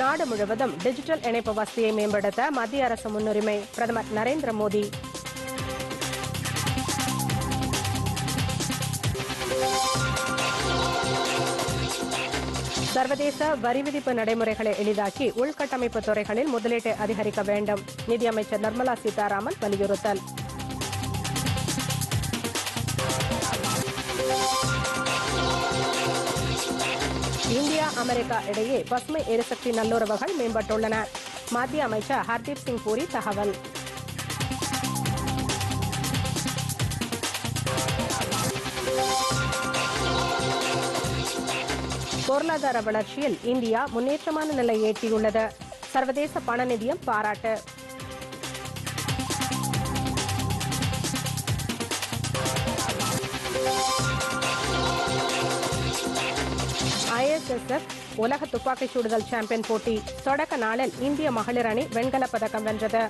நாடு முழுவதும் டிஜிட்டல் இணைப்பு வசதியை மேம்படுத்த மத்திய அரசு முன்னுரிமை. பிரதமர் நரேந்திர மோடி. சர்வதேச வரி விதிப்பு நடைமுறைகளை எளிதாக்கி உள்கட்டமைப்பு துறைகளில் முதலீட்டை அதிகரிக்க வேண்டும். நிதியமைச்சர் நிர்மலா சீதாராமன் வலியுறுத்தல். இந்தியா அமெரிக்கா இடையே பசுமை எரிசக்தி நல்லுறவுகள் மேம்பட்டுள்ளன. மத்திய அமைச்சர் ஹர்தீப் சிங் பூரி தகவல். பொருளாதார வளர்ச்சியில் இந்தியா முன்னேற்றமான நிலை எட்டியுள்ளது. சர்வதேச பண நிதியம் பாராட்டு. ஐஎஸ்எஸ்எஃப் உலக துப்பாக்கி சுடுதல் சாம்பியன் போட்டி தொடக்க நாளில் இந்திய மகளிர் அணி வெண்கலப் பதக்கம் வென்றது.